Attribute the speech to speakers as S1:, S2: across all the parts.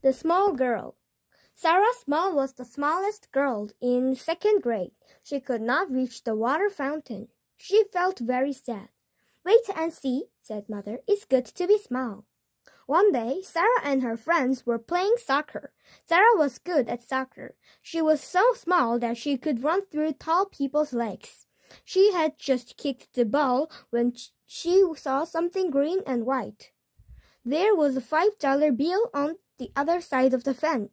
S1: The small girl. Sarah Small was the smallest girl in second grade. She could not reach the water fountain. She felt very sad. Wait and see, said Mother. It's good to be small. One day, Sarah and her friends were playing soccer. Sarah was good at soccer. She was so small that she could run through tall people's legs. She had just kicked the ball when she saw something green and white. There was a five dollar bill on the other side of the fence,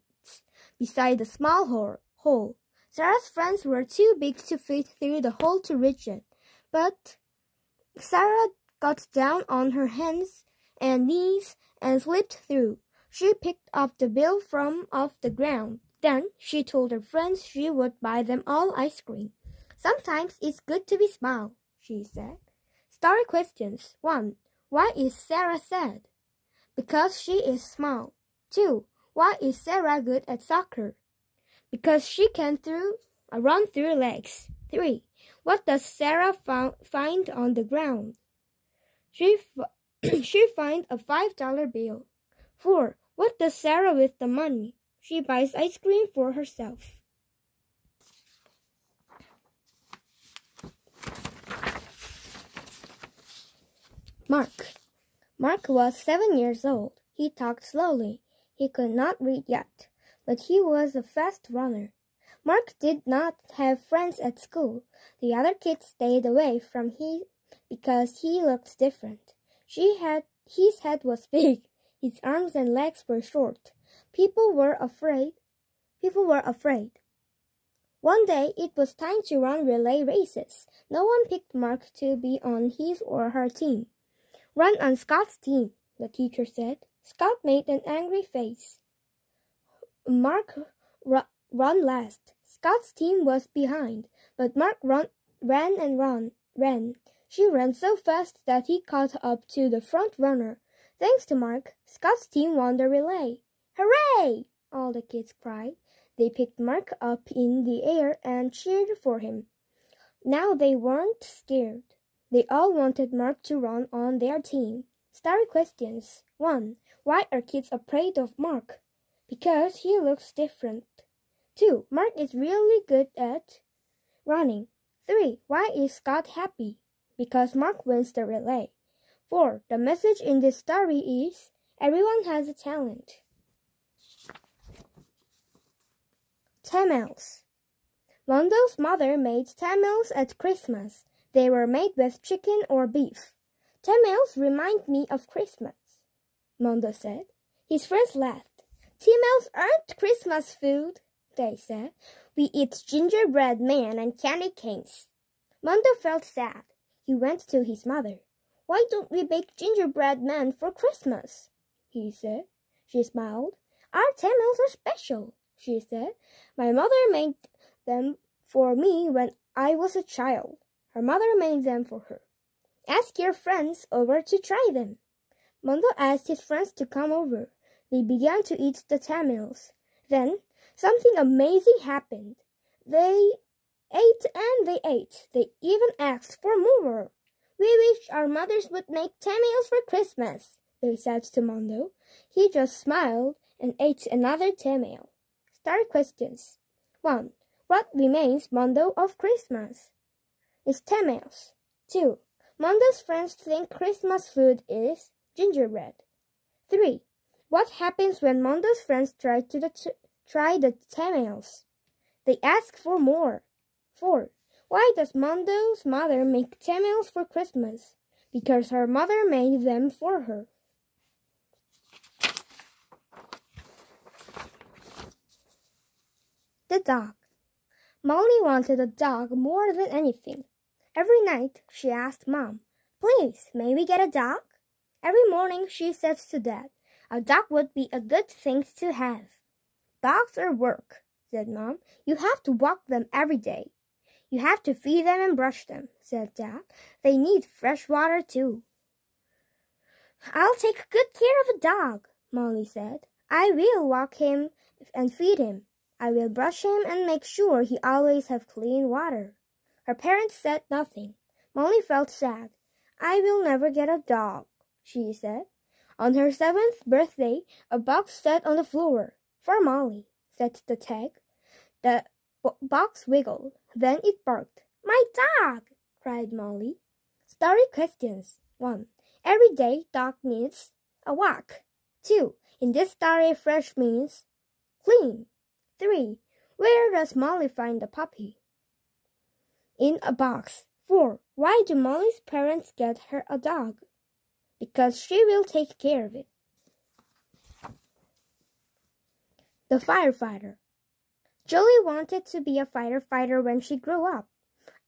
S1: beside the small hole. Sarah's friends were too big to fit through the hole to reach it, but Sarah got down on her hands and knees and slipped through. She picked up the bill from off the ground. Then she told her friends she would buy them all ice cream. Sometimes it's good to be small, she said. Story questions. 1. Why is Sarah sad? Because she is small. 2. Why is Sarah good at soccer? Because she can through, uh, run through legs. 3. What does Sarah find on the ground? She, she finds a $5 bill. 4. What does Sarah with the money? She buys ice cream for herself. Mark. Mark was seven years old. He talked slowly. He could not read yet, but he was a fast runner. Mark did not have friends at school. The other kids stayed away from him because he looked different. She had his head was big, his arms and legs were short. People were afraid. People were afraid. One day it was time to run relay races. No one picked Mark to be on his or her team. Run on Scott's team, the teacher said. Scott made an angry face. Mark run last. Scott's team was behind, but Mark run, ran and ran, ran. She ran so fast that he caught up to the front runner. Thanks to Mark, Scott's team won the relay. Hooray! All the kids cried. They picked Mark up in the air and cheered for him. Now they weren't scared. They all wanted Mark to run on their team. Story questions. 1. Why are kids afraid of Mark? Because he looks different. 2. Mark is really good at running. 3. Why is Scott happy? Because Mark wins the relay. 4. The message in this story is everyone has a talent. Tamales. Mondo's mother made tamales at Christmas. They were made with chicken or beef. Tamales remind me of Christmas, Mondo said. His friends laughed. Tamales aren't Christmas food, they said. We eat gingerbread man and candy canes. Mondo felt sad. He went to his mother. Why don't we bake gingerbread men for Christmas? he said. She smiled. Our tamales are special, she said. My mother made them for me when I was a child. Her mother made them for her. Ask your friends over to try them. Mondo asked his friends to come over. They began to eat the tamales. Then something amazing happened. They ate and they ate. They even asked for more. We wish our mothers would make tamales for Christmas, they said to Mondo. He just smiled and ate another tamale. Start questions. 1. What remains Mondo of Christmas? is tamales. 2. Mondo's friends think Christmas food is gingerbread. 3. What happens when Mondo's friends try to the try the tamales? They ask for more. 4. Why does Mondo's mother make tamales for Christmas? Because her mother made them for her. The dog. Molly wanted a dog more than anything. Every night she asked Mom, Please, may we get a dog? Every morning she says to Dad, A dog would be a good thing to have. Dogs are work, said Mom. You have to walk them every day. You have to feed them and brush them, said Dad. They need fresh water too. I'll take good care of a dog, Molly said. I will walk him and feed him. I will brush him and make sure he always have clean water. Her parents said nothing. Molly felt sad. I will never get a dog, she said. On her seventh birthday, a box sat on the floor. For Molly, said the tag. The box wiggled. Then it barked. My dog! cried Molly. Story questions. 1. Every day, dog needs a walk. 2. In this story, fresh means clean. 3. Where does Molly find the puppy? In a box. 4. Why do Molly's parents get her a dog? Because she will take care of it. The firefighter. Julie wanted to be a firefighter when she grew up.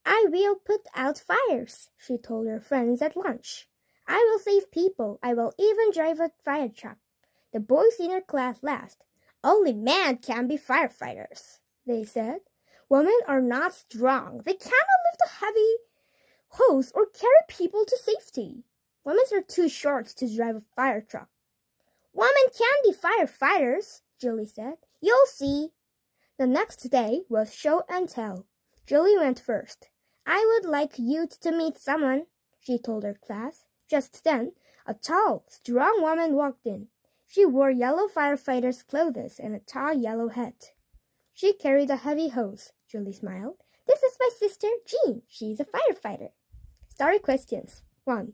S1: I will put out fires, she told her friends at lunch. I will save people. I will even drive a fire truck. The boys in her class laughed. Only men can be firefighters, they said. Women are not strong. They cannot lift a heavy hose or carry people to safety. Women are too short to drive a fire truck. Women can be firefighters, Julie said. You'll see. The next day was show and tell. Julie went first. I would like you to meet someone, she told her class. Just then, a tall, strong woman walked in. She wore yellow firefighter's clothes and a tall yellow hat. She carried a heavy hose. Julie smiled. This is my sister, Jean. She's a firefighter. Story questions. 1.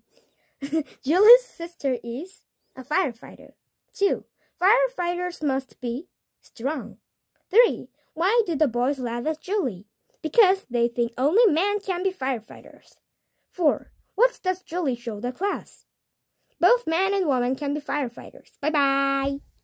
S1: Julie's sister is a firefighter. 2. Firefighters must be strong. 3. Why do the boys laugh at Julie? Because they think only men can be firefighters. 4. What does Julie show the class? Both man and woman can be firefighters. Bye bye.